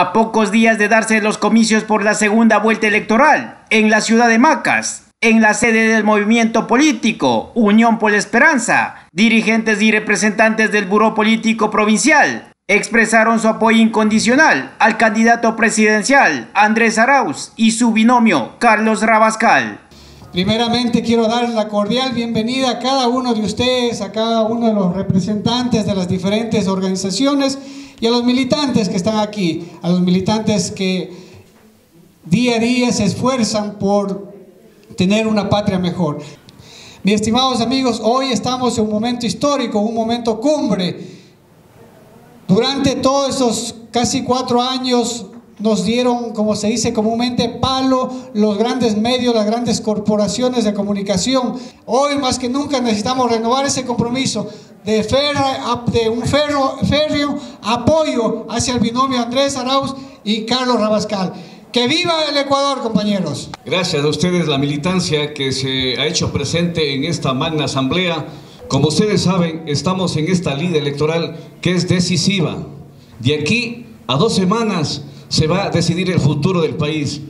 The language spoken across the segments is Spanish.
A pocos días de darse los comicios por la segunda vuelta electoral en la ciudad de Macas, en la sede del movimiento político Unión por la Esperanza, dirigentes y representantes del Buró Político Provincial expresaron su apoyo incondicional al candidato presidencial Andrés Arauz y su binomio Carlos Rabascal. Primeramente quiero dar la cordial bienvenida a cada uno de ustedes, a cada uno de los representantes de las diferentes organizaciones y a los militantes que están aquí, a los militantes que día a día se esfuerzan por tener una patria mejor. Mis estimados amigos, hoy estamos en un momento histórico, un momento cumbre. Durante todos esos casi cuatro años nos dieron, como se dice comúnmente, palo los grandes medios, las grandes corporaciones de comunicación. Hoy más que nunca necesitamos renovar ese compromiso de, de un ferro, férreo apoyo hacia el binomio Andrés Arauz y Carlos Rabascal. ¡Que viva el Ecuador, compañeros! Gracias a ustedes, la militancia que se ha hecho presente en esta magna asamblea. Como ustedes saben, estamos en esta línea electoral que es decisiva. De aquí a dos semanas se va a decidir el futuro del país.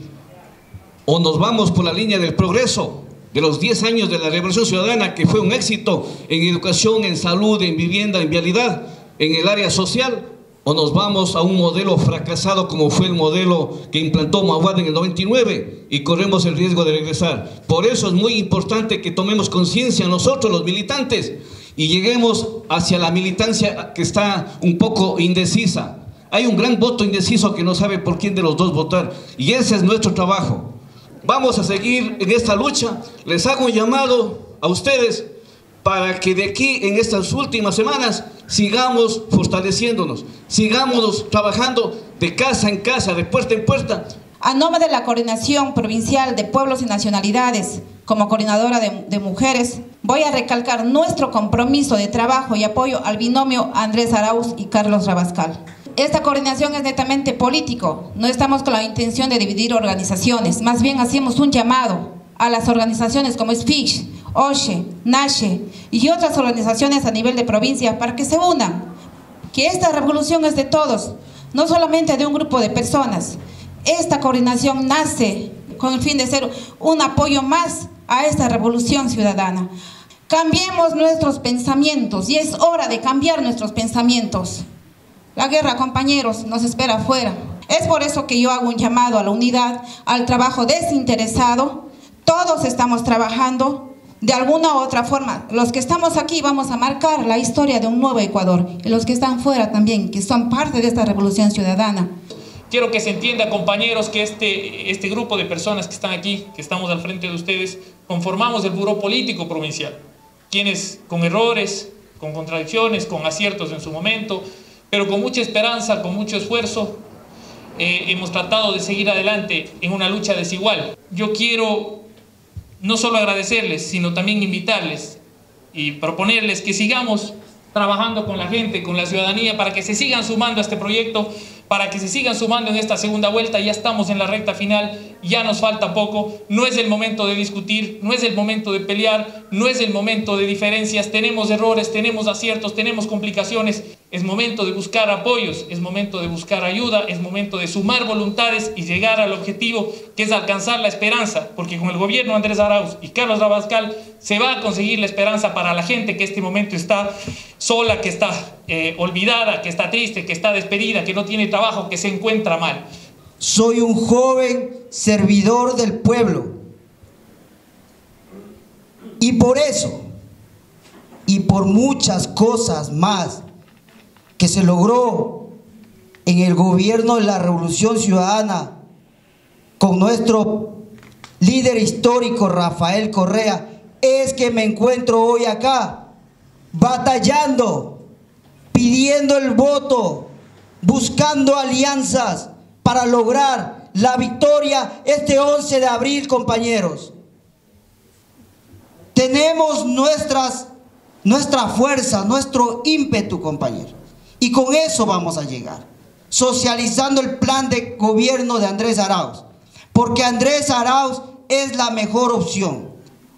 O nos vamos por la línea del progreso, de los 10 años de la Revolución Ciudadana, que fue un éxito en educación, en salud, en vivienda, en vialidad, en el área social, o nos vamos a un modelo fracasado como fue el modelo que implantó Mahuad en el 99 y corremos el riesgo de regresar. Por eso es muy importante que tomemos conciencia nosotros los militantes y lleguemos hacia la militancia que está un poco indecisa. Hay un gran voto indeciso que no sabe por quién de los dos votar y ese es nuestro trabajo. Vamos a seguir en esta lucha. Les hago un llamado a ustedes para que de aquí en estas últimas semanas sigamos fortaleciéndonos, sigamos trabajando de casa en casa, de puerta en puerta. A nombre de la Coordinación Provincial de Pueblos y Nacionalidades, como coordinadora de, de, mujeres, voy a recalcar nuestro compromiso de trabajo y apoyo al binomio Andrés Arauz y Carlos Rabascal. Esta coordinación es netamente político, no estamos con la intención de dividir organizaciones, más bien hacemos un llamado a las organizaciones como SFISH, OSHE, NASHE y otras organizaciones a nivel de provincia para que se unan. Que esta revolución es de todos, no solamente de un grupo de personas. Esta coordinación nace con el fin de ser un apoyo más a esta revolución ciudadana. Cambiemos nuestros pensamientos y es hora de cambiar nuestros pensamientos. La guerra, compañeros, nos espera afuera. Es por eso que yo hago un llamado a la unidad, al trabajo desinteresado. Todos estamos trabajando de alguna u otra forma, los que estamos aquí vamos a marcar la historia de un nuevo Ecuador y los que están fuera también, que son parte de esta revolución ciudadana. Quiero que se entienda, compañeros, que este, este grupo de personas que están aquí, que estamos al frente de ustedes, conformamos el Buró Político Provincial, quienes con errores, con contradicciones, con aciertos en su momento, pero con mucha esperanza, con mucho esfuerzo, eh, hemos tratado de seguir adelante en una lucha desigual. Yo quiero no solo agradecerles, sino también invitarles y proponerles que sigamos trabajando con la gente, con la ciudadanía, para que se sigan sumando a este proyecto, para que se sigan sumando en esta segunda vuelta. Ya estamos en la recta final, ya nos falta poco. No es el momento de discutir, no es el momento de pelear, no es el momento de diferencias. Tenemos errores, tenemos aciertos, tenemos complicaciones. Es momento de buscar apoyos, es momento de buscar ayuda, es momento de sumar voluntades y llegar al objetivo que es alcanzar la esperanza, porque con el gobierno Andrés Arauz y Carlos Rabascal se va a conseguir la esperanza para la gente que este momento está sola, que está eh, olvidada, que está triste, que está despedida, que no tiene trabajo, que se encuentra mal. Soy un joven servidor del pueblo. Y por eso, y por muchas cosas más, que se logró en el gobierno de la Revolución Ciudadana con nuestro líder histórico Rafael Correa, es que me encuentro hoy acá batallando, pidiendo el voto, buscando alianzas para lograr la victoria este 11 de abril, compañeros. Tenemos nuestras, nuestra fuerza, nuestro ímpetu, compañeros. Y con eso vamos a llegar, socializando el plan de gobierno de Andrés Arauz. Porque Andrés Arauz es la mejor opción.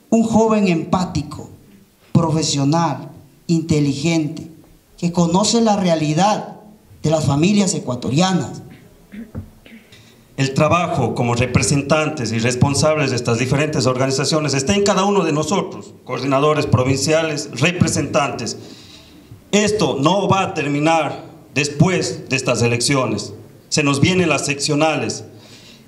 Un joven empático, profesional, inteligente, que conoce la realidad de las familias ecuatorianas, El trabajo como representantes y responsables de estas diferentes organizaciones está en cada uno de nosotros, coordinadores provinciales, representantes. Esto no va a terminar después de estas elecciones. Se nos vienen las seccionales.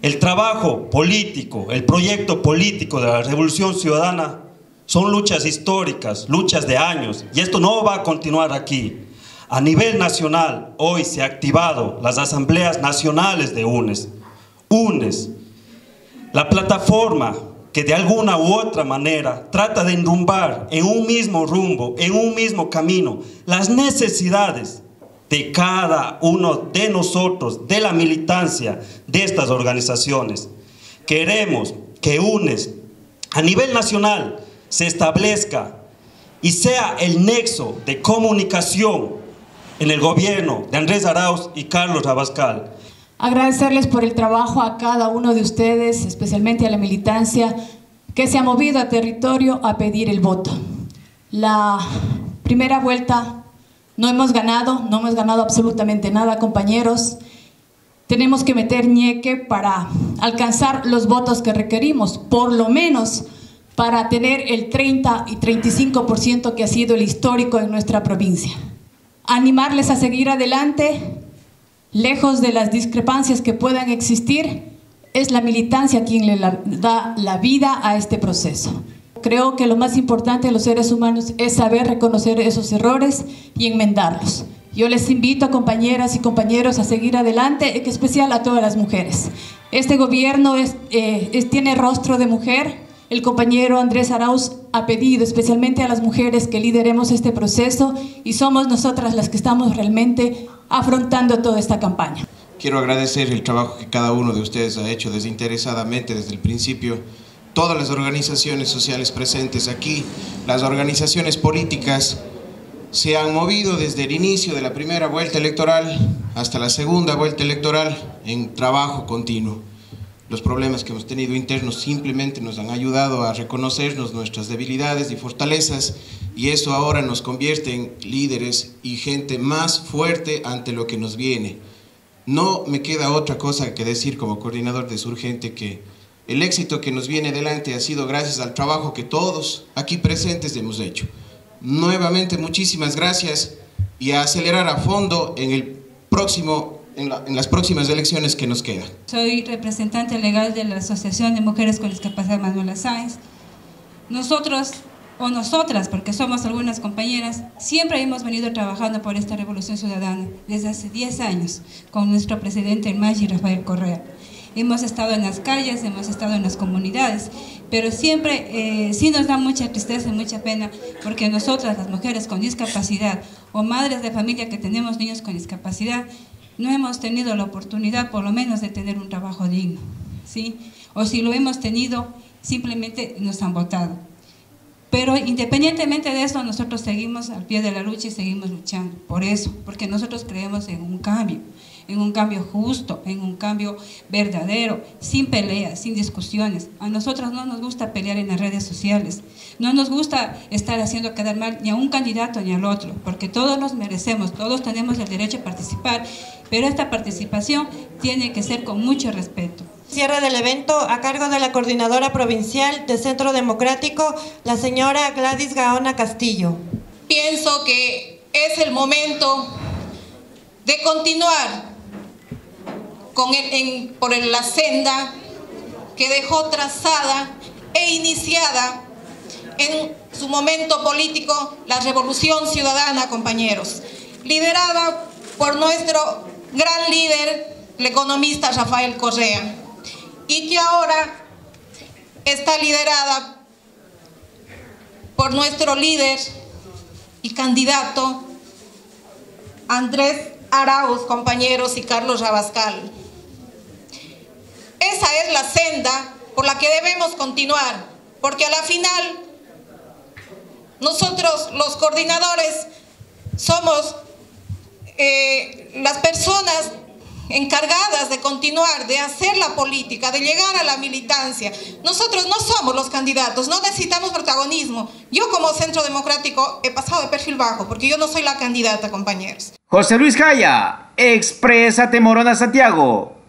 El trabajo político, el proyecto político de la Revolución Ciudadana son luchas históricas, luchas de años, y esto no va a continuar aquí. A nivel nacional, hoy se han activado las asambleas nacionales de UNES. UNES, la plataforma que de alguna u otra manera trata de enrumbar en un mismo rumbo, en un mismo camino, las necesidades de cada uno de nosotros, de la militancia de estas organizaciones. Queremos que UNES a nivel nacional se establezca y sea el nexo de comunicación en el gobierno de Andrés Arauz y Carlos Rabascal. Agradecerles por el trabajo a cada uno de ustedes, especialmente a la militancia que se ha movido a territorio a pedir el voto. La primera vuelta no hemos ganado, no hemos ganado absolutamente nada, compañeros. Tenemos que meter ñeque para alcanzar los votos que requerimos, por lo menos para tener el 30 y 35% que ha sido el histórico en nuestra provincia. Animarles a seguir adelante, lejos de las discrepancias que puedan existir, es la militancia quien le da la vida a este proceso. Creo que lo más importante de los seres humanos es saber reconocer esos errores y enmendarlos. Yo les invito a compañeras y compañeros a seguir adelante, en especial a todas las mujeres. Este gobierno eh, tiene rostro de mujer, el compañero Andrés Arauz ha pedido especialmente a las mujeres que lideremos este proceso y somos nosotras las que estamos realmente afrontando toda esta campaña. Quiero agradecer el trabajo que cada uno de ustedes ha hecho desinteresadamente desde el principio. Todas las organizaciones sociales presentes aquí, las organizaciones políticas, se han movido desde el inicio de la primera vuelta electoral hasta la segunda vuelta electoral en trabajo continuo. Los problemas que hemos tenido internos simplemente nos han ayudado a reconocernos nuestras debilidades y fortalezas y eso ahora nos convierte en líderes y gente más fuerte ante lo que nos viene. No me queda otra cosa que decir como coordinador de Surgente que el éxito que nos viene delante ha sido gracias al trabajo que todos aquí presentes hemos hecho. Nuevamente muchísimas gracias y a acelerar a fondo en el próximo en, las próximas elecciones que nos quedan. Soy representante legal de la Asociación de Mujeres con Discapacidad Manuela Sáenz. Nosotros, o nosotras, porque somos algunas compañeras, siempre hemos venido trabajando por esta revolución ciudadana desde hace 10 años con nuestro presidente el Rafael Correa. Hemos estado en las calles, hemos estado en las comunidades, pero siempre eh, sí nos da mucha tristeza y mucha pena porque nosotras, las mujeres con discapacidad o madres de familia que tenemos niños con discapacidad, no hemos tenido la oportunidad por lo menos de tener un trabajo digno, ¿sí? O si lo hemos tenido, simplemente nos han votado. Pero independientemente de eso, nosotros seguimos al pie de la lucha y seguimos luchando por eso, porque nosotros creemos en un cambio en un cambio justo, en un cambio verdadero, sin peleas, sin discusiones. A nosotros no nos gusta pelear en las redes sociales, no nos gusta estar haciendo quedar mal ni a un candidato ni al otro, porque todos nos merecemos, todos tenemos el derecho a participar, pero esta participación tiene que ser con mucho respeto. Cierre del evento a cargo de la coordinadora provincial de Centro Democrático, la señora Gladys Gaona Castillo. Pienso que es el momento de continuar con por la senda que dejó trazada e iniciada en su momento político la Revolución Ciudadana, compañeros, liderada por nuestro gran líder, el economista Rafael Correa, y que ahora está liderada por nuestro líder y candidato Andrés Arauz, compañeros, y Carlos Rabascal. Esa es la senda por la que debemos continuar, porque a la final nosotros los coordinadores somos eh, las personas encargadas de continuar, de hacer la política, de llegar a la militancia. Nosotros no somos los candidatos, no necesitamos protagonismo. Yo como Centro Democrático he pasado de perfil bajo, porque yo no soy la candidata, compañeros. José Luis Jaya, Expresa Temorona Santiago.